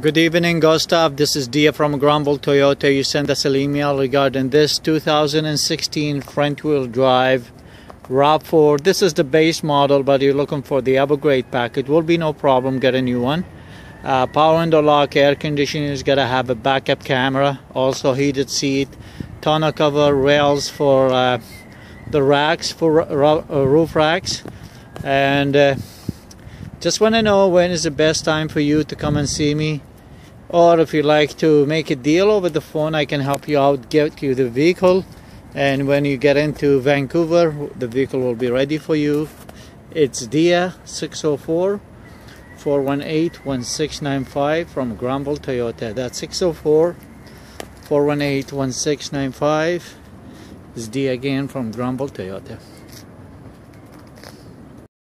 Good evening, Gustav. This is Dia from Granville Toyota. You sent us an email regarding this 2016 front wheel drive RAV4. This is the base model, but you're looking for the upgrade pack. It will be no problem get a new one. Uh, power window lock, air conditioning is gonna have a backup camera, also heated seat, tonneau cover rails for uh, the racks for uh, roof racks, and uh, just want to know when is the best time for you to come and see me. Or if you like to make a deal over the phone, I can help you out, get you the vehicle. And when you get into Vancouver, the vehicle will be ready for you. It's DIA 604 418 1695 from Granville Toyota. That's 604 418 1695. It's D again from Granville Toyota.